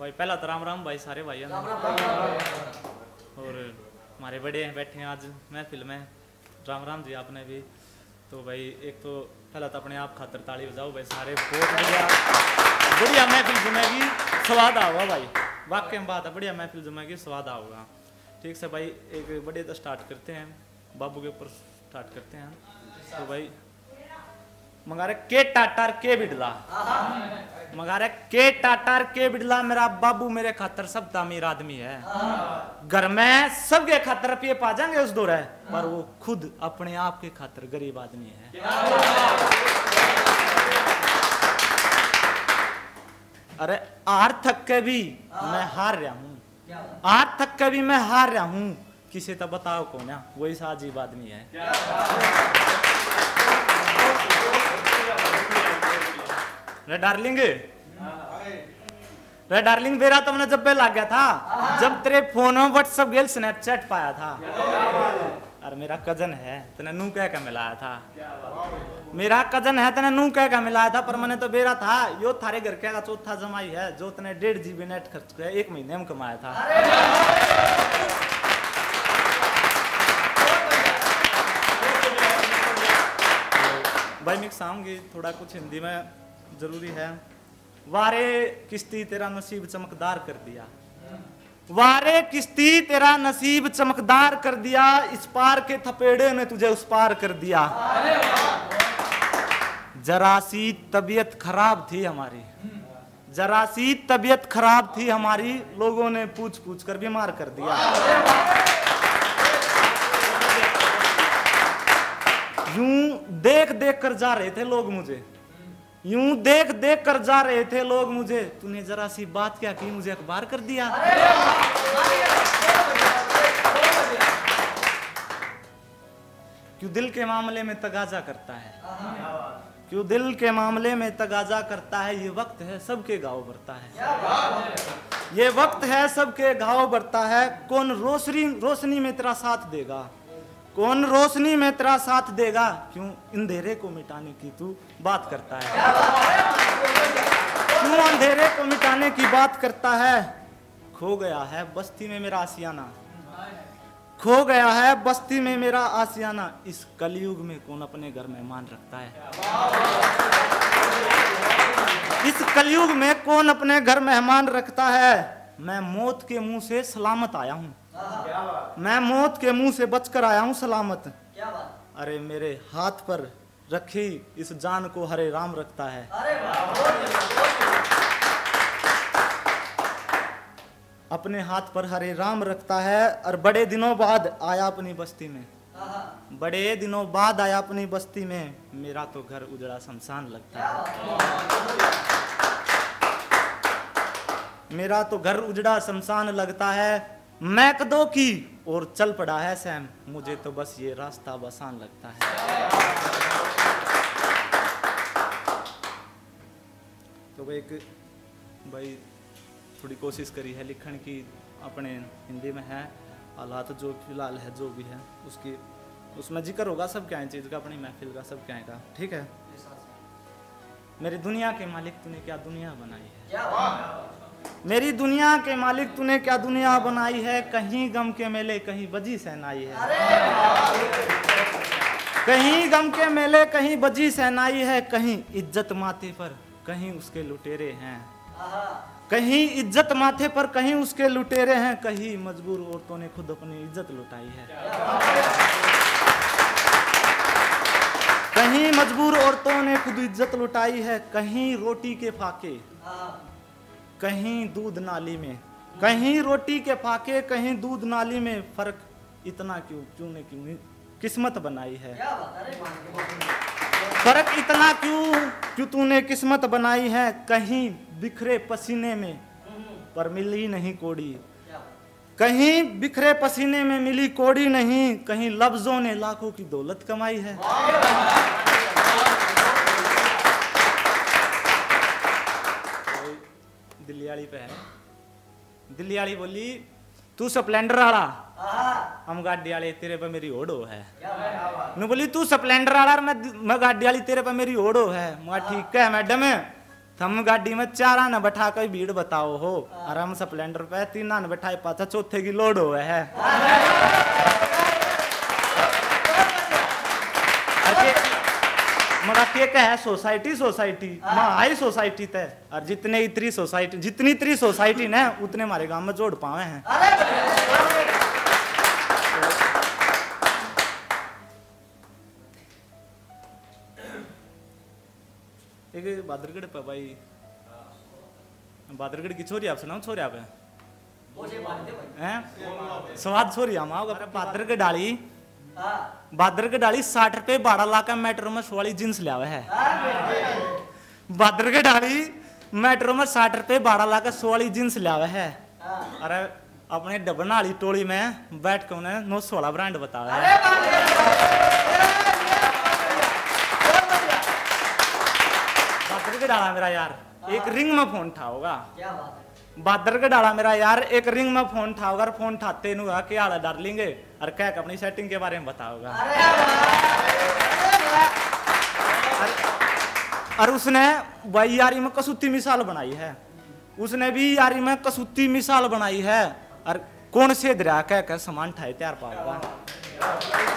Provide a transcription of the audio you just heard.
भाई पहला तो राम राम भाई सारे भाई और हमारे बड़े हैं बैठे हैं आज महफिल में। राम राम जी आपने भी। तो भाई एक तो पहला तो अपने आप खातर ताली बजाओ भाई सारे। बहुत बढ़िया। बढ़िया महफिल जमेगी स्वाद आओगा भाई। वाकई में बात है बढ़िया महफिल जमेगी स्वाद आओगा। ठीक से भाई एक बड़े तो स्टार्ट करते हैं। बाबू के ऊपर स्टार्ट करते हैं। तो भाई मंगा रहे के टाटार के बिडला। मंगा रहे के टाटार के बिडला मेरा बाबू मेरे खातर सब तामीर आदमी है। घर में सबके खातर रुपये पा जाएँगे उस दौर। पर वो खुद अपने आप के खातर गरीब आदमी है। अरे हार थक के भी मैं हार रहा हूँ। हार थक के भी मैं हार रहा हूँ। किसे तो बताओ कौन है? वही सा अजीब आदमी है। रे डार्लिंग। रे डार्लिंग, मेरा तो जब पे लग गया था, जब तेरे फ़ोन में व्हाट्सएप गेल स्नैपचैट पाया था। अरे मेरा कज़न है, तने नू कह के मिलाया था। मेरा कज़न है, तने नू कह के मिलाया था, पर मैंने तो बेरा था, यो थारे घर के चौथा जमाई है, जो तने डेढ़ जीबी नेट खर्च किया, एक महीने में कमाया था। भाई मिक्स आऊँगी थोड़ा कुछ हिंदी में ज़रूरी है। वारे किश्ती तेरा नसीब चमकदार कर दिया। वारे किश्ती तेरा नसीब चमकदार कर दिया। इस पार के थपेड़े ने तुझे उस पार कर दिया। जरा सी तबीयत खराब थी हमारी। जरा सी तबीयत खराब थी हमारी। लोगों ने पूछ पूछ कर बीमार कर दिया। यूँ देख देख कर जा रहे थे लोग मुझे। यूँ देख देख कर जा रहे थे लोग मुझे। तूने जरा सी बात क्या की? मुझे अखबार कर दिया। क्यों दिल के मामले में तगाजा करता है? क्यों दिल के मामले में तगाजा करता है? ये वक्त है, सबके गाँव भरता है। ये वक्त है, सबके घाव भरता है। कौन रोशनी रोशनी में तेरा साथ देगा? कौन रोशनी में तेरा साथ देगा? क्यों? अंधेरे को मिटाने की तू बात करता है। क्यों अंधेरे को मिटाने की बात करता है? खो गया है बस्ती में मेरा आसियाना। खो गया है बस्ती में मेरा आसियाना। इस कलयुग में कौन अपने घर में मान रखता है? इस कलयुग में कौन अपने घर मेहमान रखता है? मैं मौत के मुँह से सलामत आया हूँ। मैं मौत के मुँह से बचकर आया हूँ सलामत। क्या बात? अरे मेरे हाथ पर रखी इस जान को हरे राम रखता है। अपने हाथ पर हरे राम रखता है और बड़े दिनों बाद आया अपनी बस्ती में। बड़े दिनों बाद आया अपनी बस्ती में। मेरा तो घर उजड़ा शमशान लगता है। मेरा तो घर उजड़ा शमशान लगता है। मैं कदों की और चल पड़ा है सैम। मुझे तो बस ये रास्ता बसान लगता है। तो भाई एक भाई थोड़ी कोशिश करी है लिखण की अपने हिंदी में है हालात जो फ़िलहाल है जो भी है उसकी उसमें ज़िक्र होगा सब क्या है चीज़ का अपनी महफिल का सब क्या है का? ठीक है? मेरी दुनिया के मालिक तूने क्या दुनिया बनाई है? मेरी दुनिया के मालिक, तूने क्या दुनिया बनाई है? कहीं गम के मेले, कहीं बजी सहनाई है। कहीं गम के मेले, कहीं बजी सहनाई है। कहीं इज़्ज़त माथे पर, कहीं उसके लुटेरे हैं। कहीं इज़्ज़त माथे पर, कहीं उसके लुटेरे हैं। कहीं मजबूर औरतों ने खुद अपनी इज़्ज़त लुटाई है। कहीं मजबूर औरतों ने खुद इज़्ज़त लुटाई है। कहीं रोटी के फाके कहीं दूध नाली में कहीं रोटी के फाके कहीं दूध नाली में फ़र्क इतना क्यों क्यों ने क्यों किस्मत बनाई है। फ़र्क इतना क्यों क्यों तूने किस्मत बनाई है? कहीं बिखरे पसीने में पर मिली नहीं कोड़ी। कहीं बिखरे पसीने में मिली कोड़ी नहीं कहीं लफ्जों ने लाखों की दौलत कमाई है। पे है। दिल्ली वाली बोली तू स्प्लेंडर वाला। हम गाड़ी वाले तेरे पे मेरी ओडो है। नु बोली तू स्प्लेंडर वाला मैं मैं गाड़ी वाली तेरे पे मेरी ओडो है। मैं ठीक है मैडम। थम गाड़ी में चार आने बैठा कोई भीड़ बताओ हो। और हम स्प्लेंडर पे तीन आने बैठाए पाचा चौथे की लोड हुए है और के- मगा के कहे सोसाइटी सोसाइटी माँ आई सोसाइटी तय। और जितने इतनी सोसाइटी जितनी इतनी सोसाइटी ने उतने हमारे गाँव में जोड़ पावे हैं। एक बादरगढ़ पे भाई। बादरगढ़ की छोरी आप सुनाओ छोरी आप हैं? स्वाद छोरी हम आओ। बादर के डाली। बादर के डाली साठ रुपए बारह लाख मेट्रो में सोवाली जींस लिया हुआ है। बादर के डाली मेट्रो में साठ रुपए बारह लाख सोवाली जींस लिया हुआ है। अरे अपने डबन वाली टोली में बैठ के उन्हें नौ सोलह ब्रांड बताया है। बादर के डाला। मेरा यार एक रिंग में फ़ोन था होगा। क्या बात है। बादर के डाला मेरा यार एक रिंग में फ़ोन था होगा फ़ोन ठाते नु के हाल डाल लेंगे और कह अपनी सेटिंग के बारे में बताओगा और उसने भाई यारी में कसूती मिसाल बनाई है उसने भी यारी में कसूती मिसाल बनाई है और कौन से दरिया कह कर सामान ठाए तैयार राम